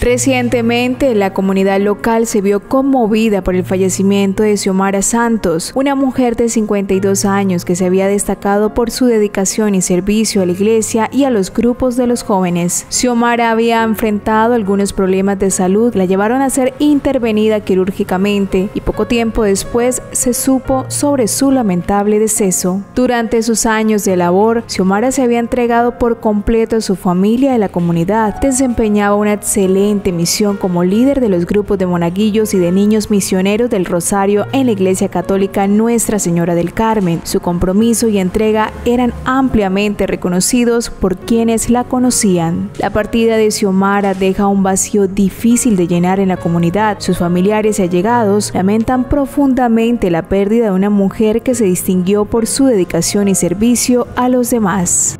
Recientemente, la comunidad local se vio conmovida por el fallecimiento de Xiomara Santos, una mujer de 52 años que se había destacado por su dedicación y servicio a la iglesia y a los grupos de los jóvenes. Xiomara había enfrentado algunos problemas de salud, la llevaron a ser intervenida quirúrgicamente y poco tiempo después se supo sobre su lamentable deceso. Durante sus años de labor, Xiomara se había entregado por completo a su familia y a la comunidad, desempeñaba una excelente misión como líder de los grupos de monaguillos y de niños misioneros del Rosario en la Iglesia Católica Nuestra Señora del Carmen. Su compromiso y entrega eran ampliamente reconocidos por quienes la conocían. La partida de Xiomara deja un vacío difícil de llenar en la comunidad. Sus familiares y allegados lamentan profundamente la pérdida de una mujer que se distinguió por su dedicación y servicio a los demás.